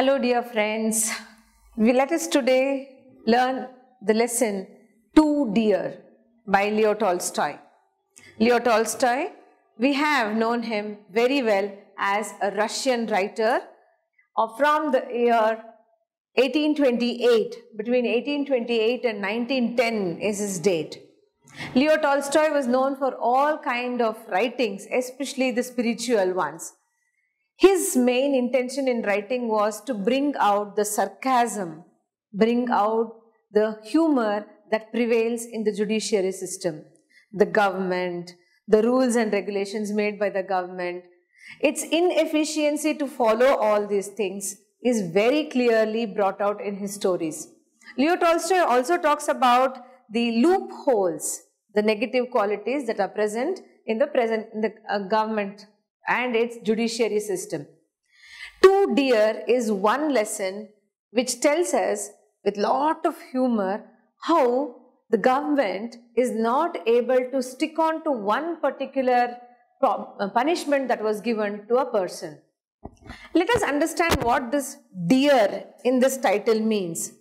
Hello, dear friends. We let us today learn the lesson Too Dear by Leo Tolstoy. Leo Tolstoy, we have known him very well as a Russian writer from the year 1828. Between 1828 and 1910 is his date. Leo Tolstoy was known for all kind of writings, especially the spiritual ones. His main intention in writing was to bring out the sarcasm, bring out the humor that prevails in the judiciary system, the government, the rules and regulations made by the government. Its inefficiency to follow all these things is very clearly brought out in his stories. Leo Tolstoy also talks about the loopholes, the negative qualities that are present in the present in the uh, government and its judiciary system. Too dear is one lesson which tells us with lot of humor how the government is not able to stick on to one particular uh, punishment that was given to a person. Let us understand what this dear in this title means.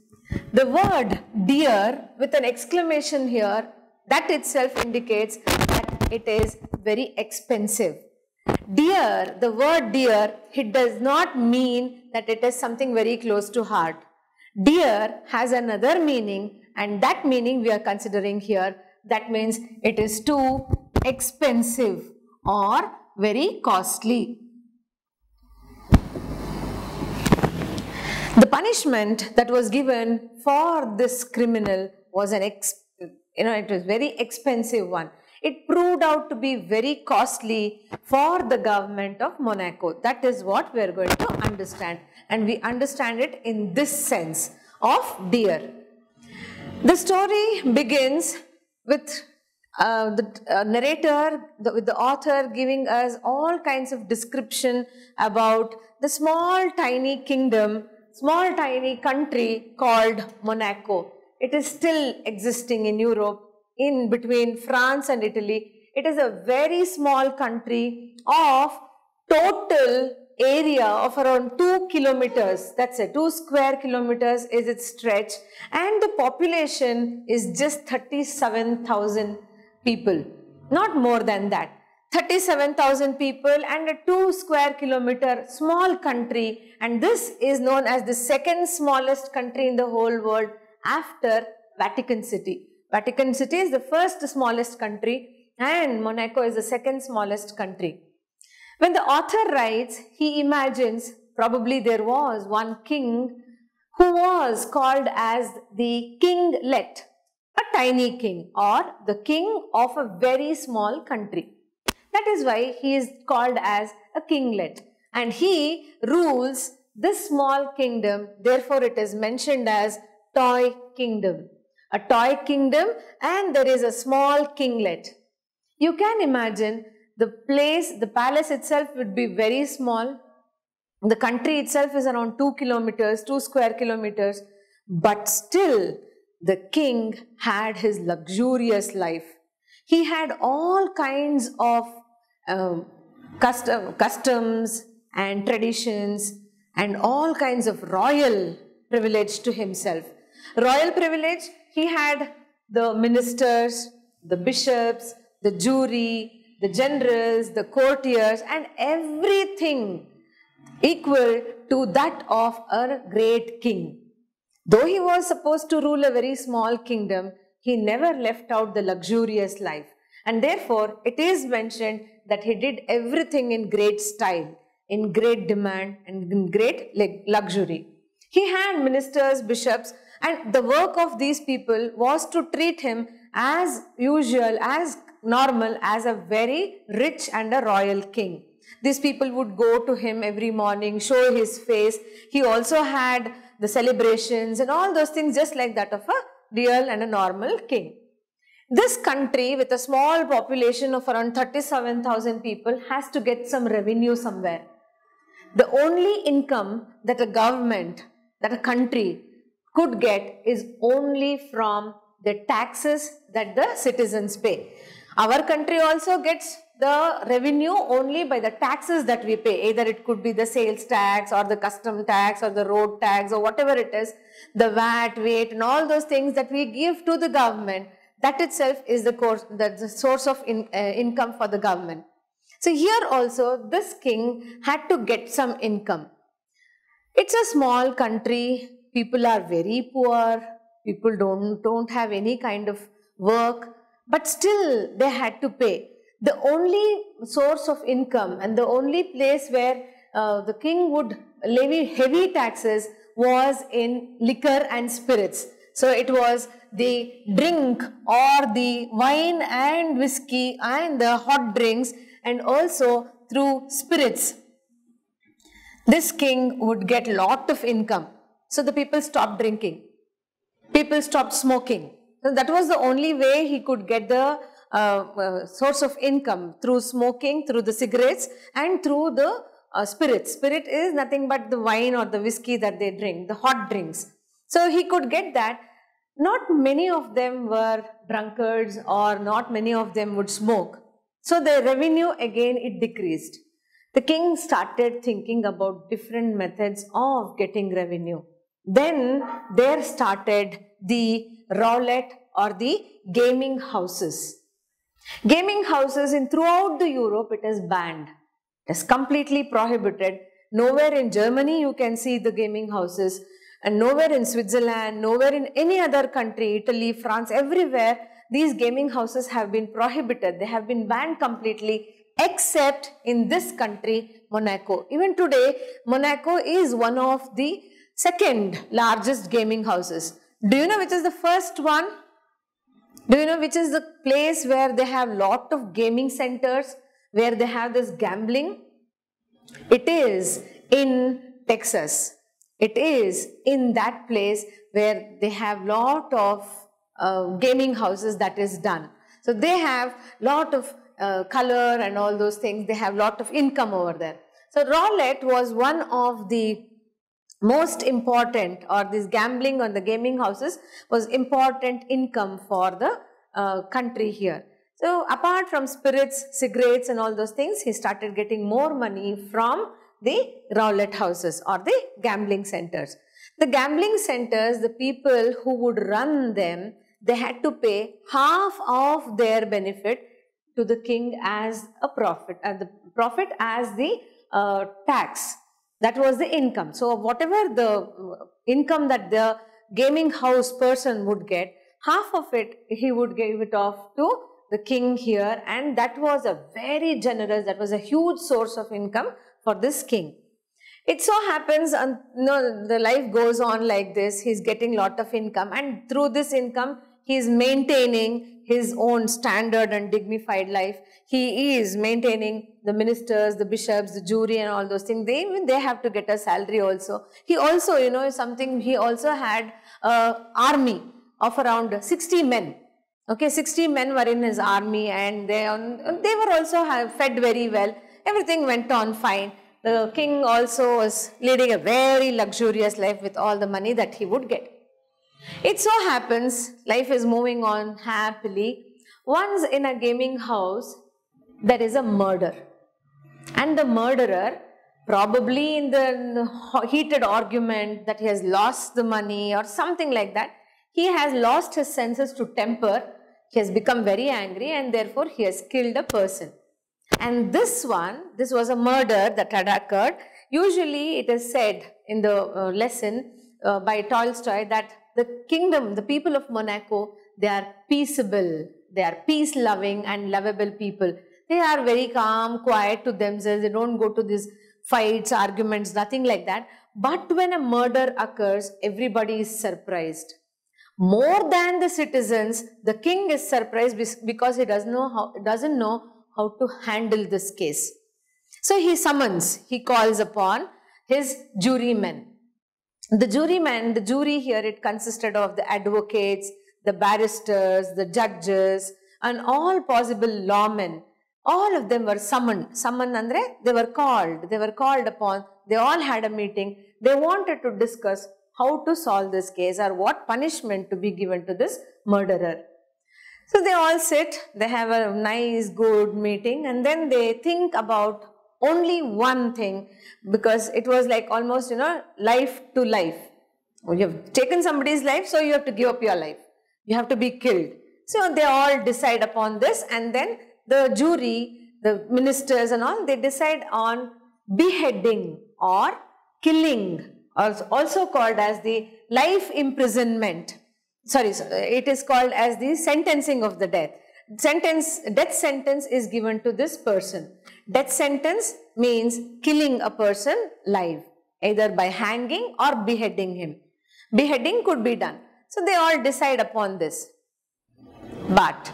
The word dear with an exclamation here that itself indicates that it is very expensive. Dear, the word dear, it does not mean that it is something very close to heart. Dear has another meaning and that meaning we are considering here. That means it is too expensive or very costly. The punishment that was given for this criminal was an you know, it was very expensive one. It proved out to be very costly for the government of Monaco. That is what we are going to understand. And we understand it in this sense of dear. The story begins with uh, the uh, narrator, the, with the author giving us all kinds of description about the small tiny kingdom, small tiny country called Monaco. It is still existing in Europe in between France and Italy. It is a very small country of total area of around 2 kilometers. That's it, 2 square kilometers is its stretch and the population is just 37,000 people, not more than that. 37,000 people and a 2 square kilometer small country and this is known as the second smallest country in the whole world after Vatican City. Vatican City is the first smallest country and Monaco is the second smallest country. When the author writes, he imagines probably there was one king who was called as the kinglet, a tiny king or the king of a very small country. That is why he is called as a kinglet and he rules this small kingdom. Therefore, it is mentioned as toy kingdom a toy kingdom and there is a small kinglet. You can imagine the place, the palace itself would be very small. The country itself is around 2 kilometers, 2 square kilometers. But still, the king had his luxurious life. He had all kinds of um, custom, customs and traditions and all kinds of royal privilege to himself. Royal privilege he had the ministers, the bishops, the jury, the generals, the courtiers and everything equal to that of a great king. Though he was supposed to rule a very small kingdom, he never left out the luxurious life. And therefore, it is mentioned that he did everything in great style, in great demand and in great luxury. He had ministers, bishops and the work of these people was to treat him as usual, as normal, as a very rich and a royal king. These people would go to him every morning, show his face. He also had the celebrations and all those things just like that of a real and a normal king. This country with a small population of around 37,000 people has to get some revenue somewhere. The only income that a government, that a country could get is only from the taxes that the citizens pay. Our country also gets the revenue only by the taxes that we pay. Either it could be the sales tax or the custom tax or the road tax or whatever it is, the VAT, weight and all those things that we give to the government. That itself is the, course, the, the source of in, uh, income for the government. So here also this king had to get some income. It's a small country. People are very poor. People don't, don't have any kind of work, but still they had to pay. The only source of income and the only place where uh, the king would levy heavy taxes was in liquor and spirits. So it was the drink or the wine and whiskey and the hot drinks and also through spirits. This king would get a lot of income. So the people stopped drinking. People stopped smoking. So that was the only way he could get the uh, uh, source of income through smoking, through the cigarettes and through the uh, spirit. Spirit is nothing but the wine or the whiskey that they drink, the hot drinks. So he could get that. Not many of them were drunkards or not many of them would smoke. So the revenue again it decreased. The king started thinking about different methods of getting revenue. Then there started the roulette or the gaming houses. Gaming houses in throughout the Europe it is banned. It is completely prohibited. Nowhere in Germany you can see the gaming houses and nowhere in Switzerland, nowhere in any other country, Italy, France, everywhere these gaming houses have been prohibited. They have been banned completely except in this country, Monaco. Even today, Monaco is one of the second largest gaming houses. Do you know which is the first one? Do you know which is the place where they have lot of gaming centers, where they have this gambling? It is in Texas. It is in that place where they have lot of uh, gaming houses that is done. So they have lot of uh, color and all those things. They have lot of income over there. So roulette was one of the most important or this gambling on the gaming houses was important income for the uh, country here. So apart from spirits, cigarettes and all those things, he started getting more money from the roulette houses or the gambling centers. The gambling centers, the people who would run them, they had to pay half of their benefit to the king as a profit, and the profit as the uh, tax. That was the income. So whatever the income that the gaming house person would get, half of it he would give it off to the king here and that was a very generous, that was a huge source of income for this king. It so happens, um, no, the life goes on like this, he's getting lot of income and through this income he is maintaining his own standard and dignified life. He is maintaining the ministers, the bishops, the jury and all those things. They even they have to get a salary also. He also, you know, something, he also had a army of around 60 men. Okay, 60 men were in his army and they, they were also fed very well. Everything went on fine. The king also was leading a very luxurious life with all the money that he would get. It so happens life is moving on happily. Once in a gaming house, there is a murder. And the murderer, probably in the heated argument that he has lost the money or something like that, he has lost his senses to temper. He has become very angry and therefore he has killed a person. And this one, this was a murder that had occurred. Usually it is said in the uh, lesson uh, by Tolstoy that the kingdom, the people of Monaco, they are peaceable, they are peace loving and lovable people. They are very calm, quiet to themselves, they don't go to these fights, arguments, nothing like that. But when a murder occurs, everybody is surprised. More than the citizens, the king is surprised because he doesn't know how, doesn't know how to handle this case. So he summons, he calls upon his jurymen the jurymen, the jury here, it consisted of the advocates, the barristers, the judges, and all possible lawmen. All of them were summoned. Summoned andre, they were called. They were called upon. They all had a meeting. They wanted to discuss how to solve this case or what punishment to be given to this murderer. So they all sit, they have a nice, good meeting, and then they think about only one thing because it was like almost, you know, life to life. You have taken somebody's life, so you have to give up your life. You have to be killed. So they all decide upon this, and then the jury, the ministers, and all, they decide on beheading or killing, also called as the life imprisonment sorry, it is called as the sentencing of the death. Sentence, death sentence is given to this person. Death sentence means killing a person live, either by hanging or beheading him. Beheading could be done. So they all decide upon this. But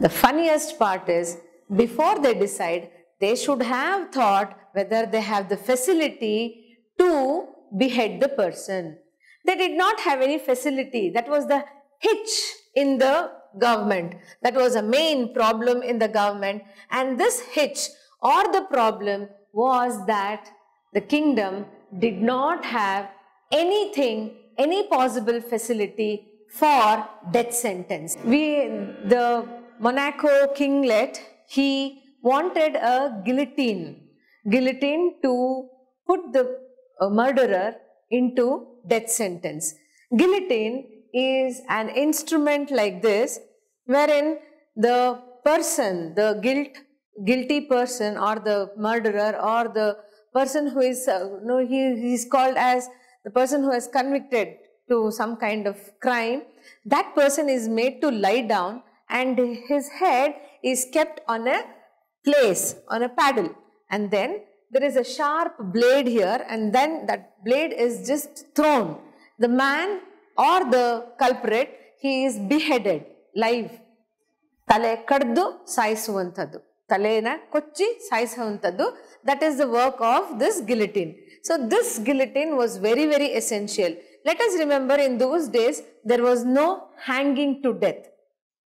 the funniest part is, before they decide, they should have thought whether they have the facility to behead the person. They did not have any facility. That was the hitch in the government. That was a main problem in the government. And this hitch or the problem was that the kingdom did not have anything, any possible facility for death sentence. We, the Monaco kinglet, he wanted a guillotine, guillotine to put the uh, murderer into death sentence. Guillotine is an instrument like this wherein the person, the guilt, guilty person or the murderer or the person who is, uh, no, he, is called as the person who has convicted to some kind of crime, that person is made to lie down and his head is kept on a place, on a paddle and then there is a sharp blade here and then that blade is just thrown. The man or the culprit, he is beheaded live. ತಲೆ ಕಡ್ದು ಸಾಯಿಸುವಂಥದ್ದು ತಲೆನ ಕೊಚ್ಚಿ ಸಾಯಿಸುವಂಥದ್ದು that is the work of this guillotine. So this guillotine was very very essential. Let us remember in those days there was no hanging to death.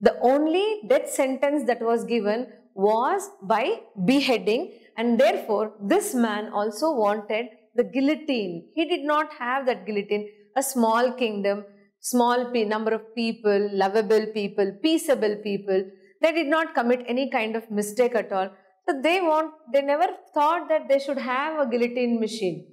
The only death sentence that was given was by beheading and therefore, this man also wanted the guillotine. He did not have that guillotine, a small kingdom, small number of people, lovable people, peaceable people. They did not commit any kind of mistake at all. So they want, they never thought that they should have a guillotine machine.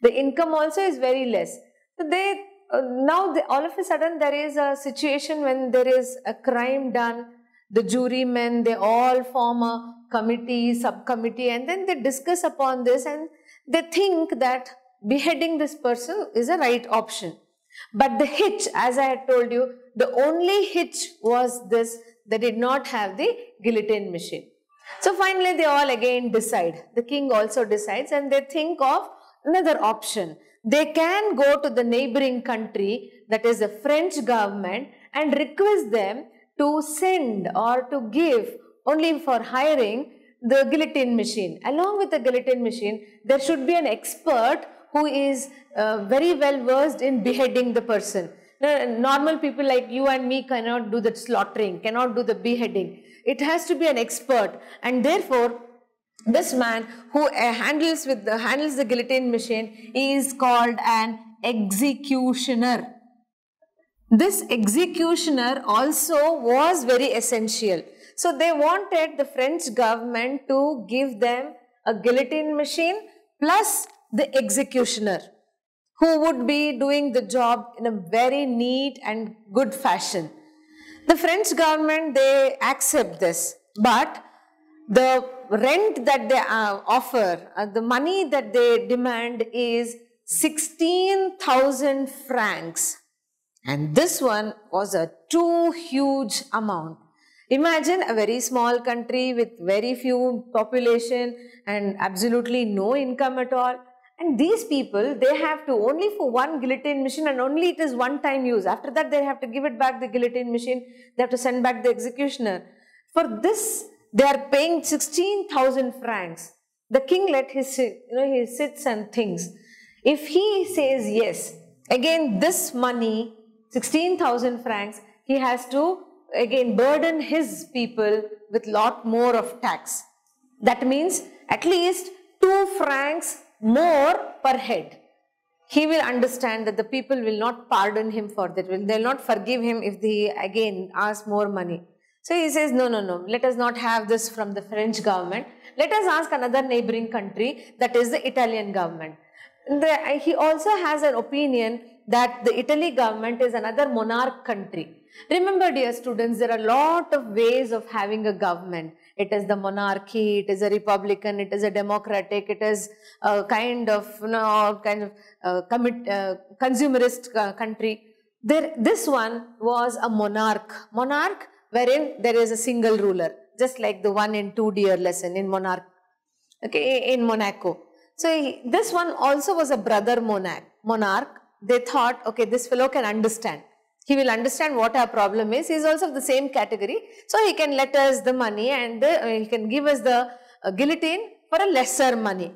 The income also is very less. So they, uh, now they, all of a sudden there is a situation when there is a crime done, the jurymen, they all form a committee, subcommittee, and then they discuss upon this and they think that beheading this person is a right option. But the hitch, as I had told you, the only hitch was this, they did not have the guillotine machine. So finally they all again decide, the king also decides and they think of another option. They can go to the neighboring country, that is the French government, and request them to send or to give only for hiring the guillotine machine. Along with the guillotine machine, there should be an expert who is uh, very well versed in beheading the person. normal people like you and me cannot do the slaughtering, cannot do the beheading. It has to be an expert and therefore this man who uh, handles with the handles the guillotine machine is called an executioner. This executioner also was very essential so they wanted the French government to give them a guillotine machine plus the executioner who would be doing the job in a very neat and good fashion. The French government, they accept this, but the rent that they uh, offer, uh, the money that they demand is 16,000 francs. And this one was a too huge amount. Imagine a very small country with very few population and absolutely no income at all. And these people, they have to only for one guillotine machine and only it is one time use. After that, they have to give it back the guillotine machine. They have to send back the executioner. For this, they are paying 16,000 francs. The king let his, you know, he sits and thinks. If he says yes, again this money, 16,000 francs, he has to again burden his people with lot more of tax. That means at least 2 francs more per head. He will understand that the people will not pardon him for that. They will not forgive him if they again ask more money. So he says, no, no, no, let us not have this from the French government. Let us ask another neighboring country, that is the Italian government. The, he also has an opinion that the Italy government is another monarch country. Remember dear students, there are a lot of ways of having a government. It is the monarchy, it is a republican, it is a democratic, it is a kind of, you know, kind of uh, commit, uh, consumerist uh, country. There, this one was a monarch. Monarch wherein there is a single ruler, just like the one in 2D lesson in monarch, okay, in Monaco. So he, this one also was a brother monarch. Monarch. They thought, okay, this fellow can understand. He will understand what our problem is. He is also of the same category. So he can let us the money and uh, he can give us the uh, guillotine for a lesser money.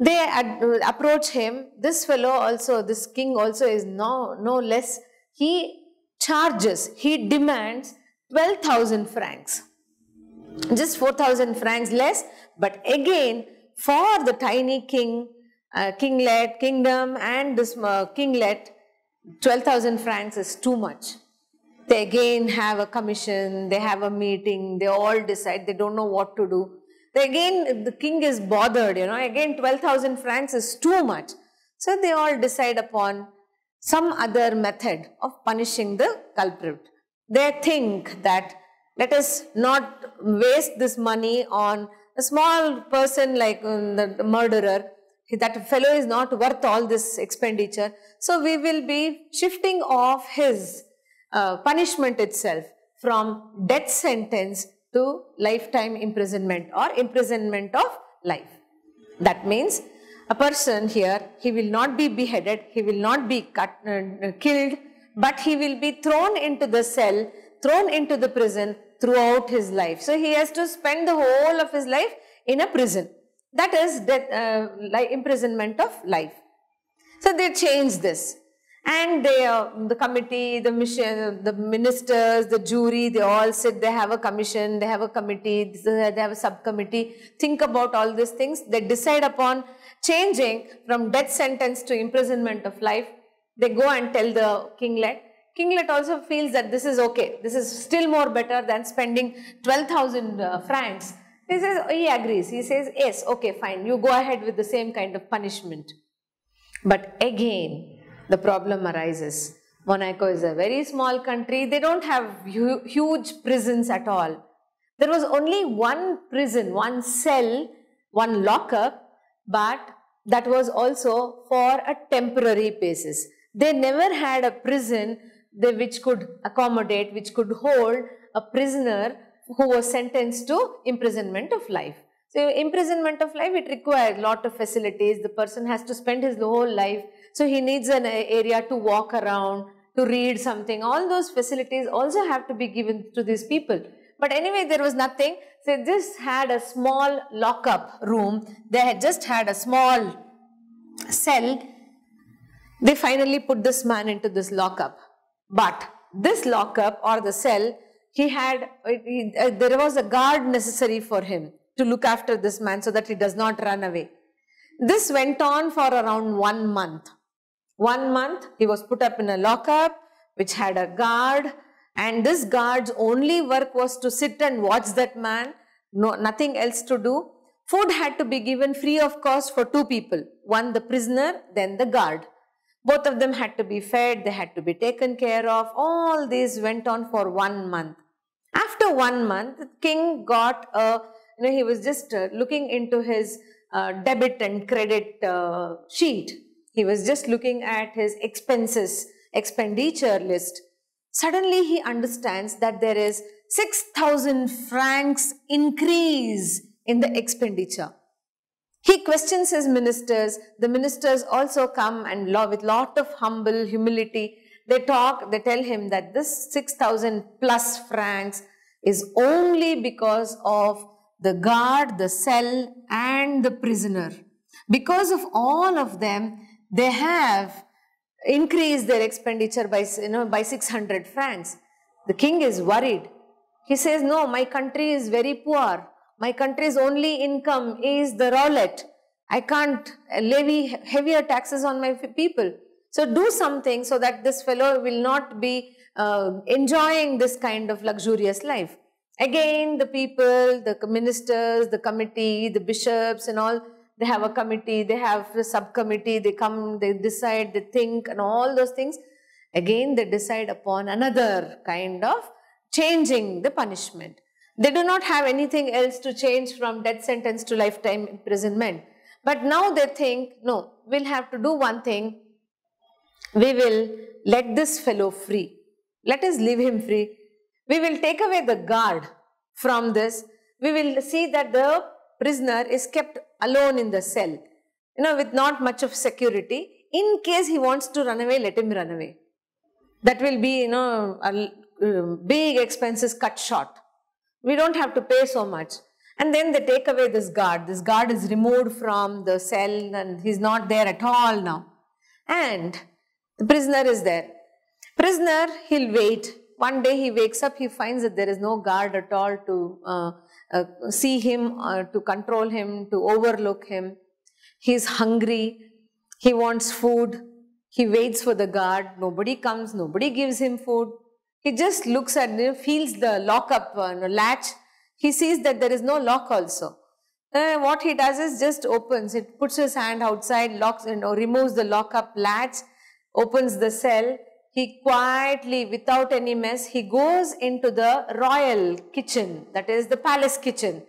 They ad, uh, approach him. This fellow also, this king also is no, no less. He charges, he demands 12,000 francs. Just 4,000 francs less. But again, for the tiny king, uh, kinglet, kingdom and this uh, kinglet, 12,000 francs is too much. They again have a commission, they have a meeting, they all decide, they don't know what to do. They again, the king is bothered, you know, again 12,000 francs is too much. So they all decide upon some other method of punishing the culprit. They think that let us not waste this money on a small person like um, the, the murderer that fellow is not worth all this expenditure. So we will be shifting off his uh, punishment itself from death sentence to lifetime imprisonment or imprisonment of life. That means a person here, he will not be beheaded, he will not be cut, uh, killed, but he will be thrown into the cell, thrown into the prison throughout his life. So he has to spend the whole of his life in a prison. That is death, uh, imprisonment of life. So they changed this. And they, uh, the committee, the mission, the ministers, the jury, they all sit, they have a commission, they have a committee, they have a subcommittee, think about all these things. They decide upon changing from death sentence to imprisonment of life. They go and tell the kinglet. Kinglet also feels that this is okay. This is still more better than spending 12,000 uh, francs he says, he agrees. He says, yes, okay, fine. You go ahead with the same kind of punishment. But again, the problem arises. Monaco is a very small country. They don't have hu huge prisons at all. There was only one prison, one cell, one lockup, but that was also for a temporary basis. They never had a prison which could accommodate, which could hold a prisoner who was sentenced to imprisonment of life. So imprisonment of life, it requires a lot of facilities. The person has to spend his whole life. So he needs an area to walk around, to read something. All those facilities also have to be given to these people. But anyway, there was nothing. So this had a small lockup room. They had just had a small cell. They finally put this man into this lockup. But this lockup or the cell he had, he, uh, there was a guard necessary for him to look after this man so that he does not run away. This went on for around one month. One month, he was put up in a lockup which had a guard and this guard's only work was to sit and watch that man, no, nothing else to do. Food had to be given free of cost for two people, one the prisoner, then the guard. Both of them had to be fed, they had to be taken care of. All this went on for one month. After one month, the king got a, you know, he was just uh, looking into his uh, debit and credit uh, sheet. He was just looking at his expenses, expenditure list. Suddenly he understands that there is 6,000 francs increase in the expenditure. He questions his ministers. The ministers also come and law with lot of humble humility they talk, they tell him that this 6,000 plus francs is only because of the guard, the cell and the prisoner. Because of all of them, they have increased their expenditure by, you know, by 600 francs. The king is worried. He says, no, my country is very poor. My country's only income is the roulette. I can't levy heavier taxes on my people. So do something so that this fellow will not be uh, enjoying this kind of luxurious life. Again, the people, the ministers, the committee, the bishops and all, they have a committee, they have a subcommittee, they come, they decide, they think and all those things. Again, they decide upon another kind of changing the punishment. They do not have anything else to change from death sentence to lifetime imprisonment. But now they think, no, we'll have to do one thing. We will let this fellow free. Let us leave him free. We will take away the guard from this. We will see that the prisoner is kept alone in the cell, you know, with not much of security. In case he wants to run away, let him run away. That will be, you know, a, um, big expenses cut short. We don't have to pay so much. And then they take away this guard. This guard is removed from the cell and he's not there at all now. And the prisoner is there. Prisoner, he'll wait. One day he wakes up, he finds that there is no guard at all to uh, uh, see him, to control him, to overlook him. He's hungry. He wants food. He waits for the guard. Nobody comes. Nobody gives him food. He just looks at, know, feels the lockup uh, latch. He sees that there is no lock also. Uh, what he does is just opens it, puts his hand outside, locks, you know, removes the lockup latch, opens the cell. He quietly, without any mess, he goes into the royal kitchen, that is the palace kitchen.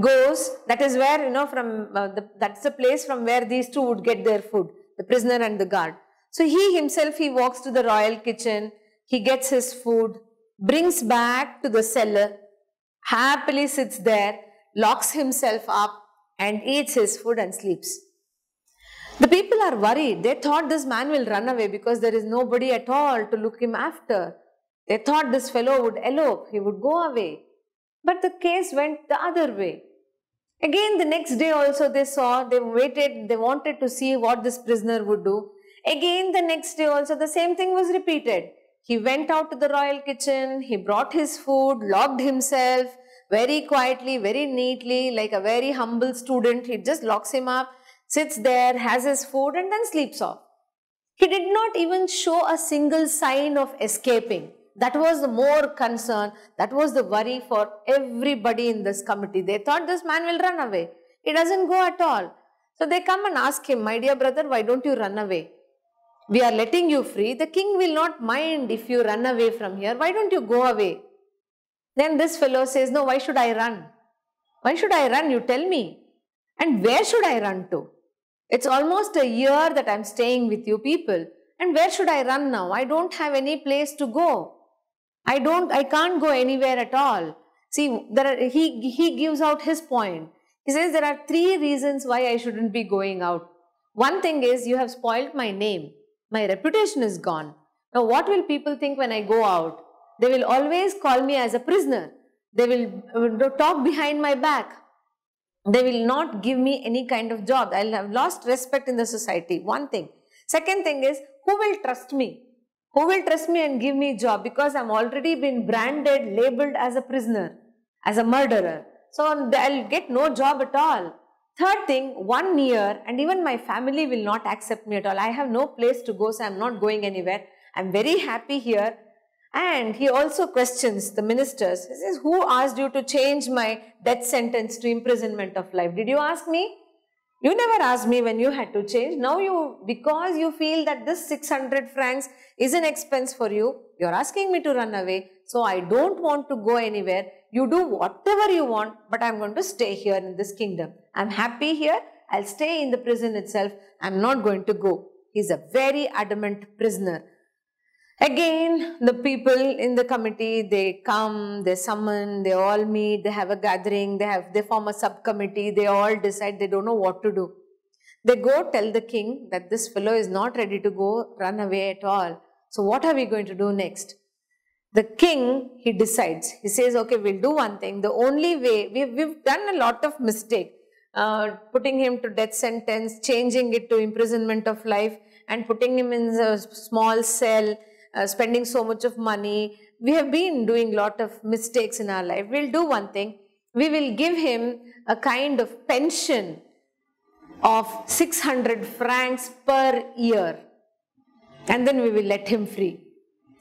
Goes, that is where, you know, from, uh, the, that's the place from where these two would get their food, the prisoner and the guard. So he himself, he walks to the royal kitchen, he gets his food, brings back to the cellar, happily sits there, locks himself up and eats his food and sleeps. The people are worried. They thought this man will run away because there is nobody at all to look him after. They thought this fellow would elope, he would go away. But the case went the other way. Again, the next day also they saw, they waited, they wanted to see what this prisoner would do. Again, the next day also the same thing was repeated. He went out to the royal kitchen, he brought his food, locked himself very quietly, very neatly, like a very humble student. He just locks him up, sits there, has his food and then sleeps off. He did not even show a single sign of escaping. That was the more concern. That was the worry for everybody in this committee. They thought this man will run away. He doesn't go at all. So they come and ask him, my dear brother, why don't you run away? We are letting you free. The king will not mind if you run away from here. Why don't you go away? Then this fellow says, no, why should I run? Why should I run? You tell me. And where should I run to? It's almost a year that I'm staying with you people. And where should I run now? I don't have any place to go. I don't, I can't go anywhere at all. See, there are, he, he gives out his point. He says there are three reasons why I shouldn't be going out. One thing is you have spoiled my name. My reputation is gone. Now what will people think when I go out? They will always call me as a prisoner. They will uh, talk behind my back. They will not give me any kind of job. I'll have lost respect in the society. One thing. Second thing is, who will trust me? Who will trust me and give me a job? Because I'm already been branded, labeled as a prisoner, as a murderer. So I'll get no job at all. Third thing, one year and even my family will not accept me at all. I have no place to go, so I'm not going anywhere. I'm very happy here. And he also questions the ministers. He says, who asked you to change my death sentence to imprisonment of life? Did you ask me? You never asked me when you had to change. Now you, because you feel that this 600 francs is an expense for you, you're asking me to run away. So I don't want to go anywhere. You do whatever you want, but I'm going to stay here in this kingdom. I'm happy here. I'll stay in the prison itself. I'm not going to go. He's a very adamant prisoner. Again, the people in the committee, they come, they summon, they all meet, they have a gathering, they have, they form a subcommittee, they all decide they don't know what to do. They go tell the king that this fellow is not ready to go run away at all. So what are we going to do next? The king, he decides, he says, okay, we'll do one thing. The only way, we've, we've done a lot of mistake, uh, putting him to death sentence, changing it to imprisonment of life and putting him in a small cell, uh, spending so much of money. We have been doing a lot of mistakes in our life. We'll do one thing. We will give him a kind of pension of 600 francs per year. and then we will let him free.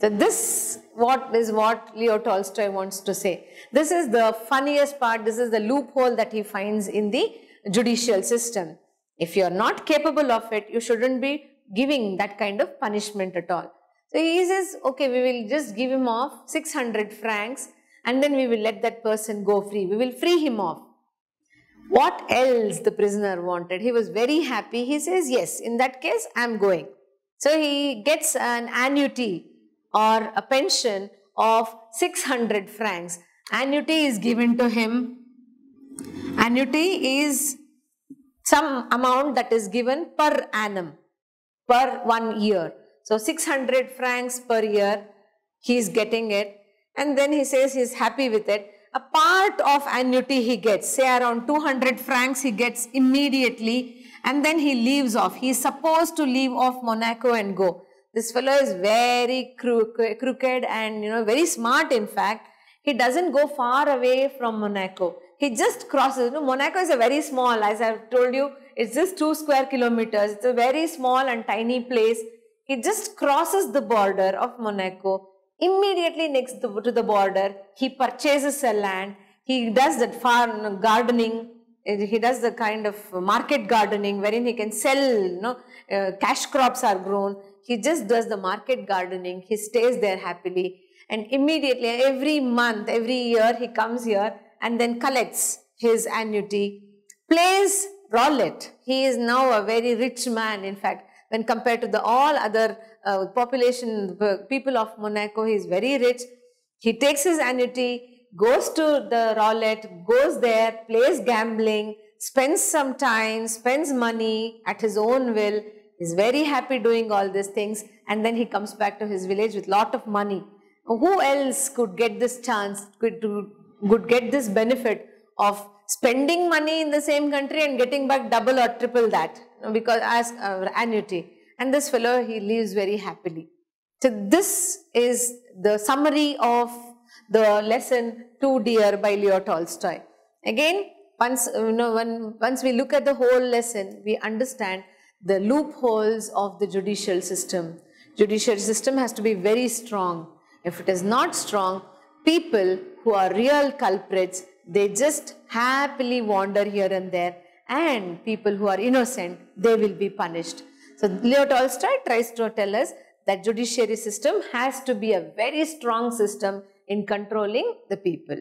So this what is what Leo Tolstoy wants to say. This is the funniest part. This is the loophole that he finds in the judicial system. If you are not capable of it, you shouldn't be giving that kind of punishment at all. So he says, okay, we will just give him off 600 francs and then we will let that person go free. We will free him off. What else the prisoner wanted? He was very happy. He says, yes, in that case, I am going. So he gets an annuity or a pension of 600 francs. Annuity is given to him. Annuity is some amount that is given per annum, per one year. So 600 francs per year, he is getting it. And then he says he is happy with it. A part of annuity he gets, say around 200 francs he gets immediately and then he leaves off. He is supposed to leave off Monaco and go. This fellow is very crooked and you know very smart in fact. He doesn't go far away from Monaco. He just crosses. You know, Monaco is a very small, as I've told you, it's just two square kilometers. It's a very small and tiny place. He just crosses the border of Monaco. Immediately next to the border, he purchases a land. He does that farm gardening. He does the kind of market gardening wherein he can sell, you know, uh, cash crops are grown. He just does the market gardening. He stays there happily. And immediately, every month, every year, he comes here and then collects his annuity, plays roulette. He is now a very rich man, in fact, when compared to the all other uh, population, people of Monaco, he is very rich. He takes his annuity, goes to the roulette, goes there, plays gambling, spends some time, spends money at his own will, He's very happy doing all these things and then he comes back to his village with lot of money. Who else could get this chance, could, could get this benefit of spending money in the same country and getting back double or triple that because as uh, annuity. And this fellow, he lives very happily. So this is the summary of the lesson Too Dear by Leo Tolstoy. Again, once, you know, when, once we look at the whole lesson, we understand the loopholes of the judicial system. Judicial system has to be very strong. If it is not strong, people who are real culprits, they just happily wander here and there and people who are innocent, they will be punished. So Leo Tolstoy tries to tell us that judiciary system has to be a very strong system in controlling the people.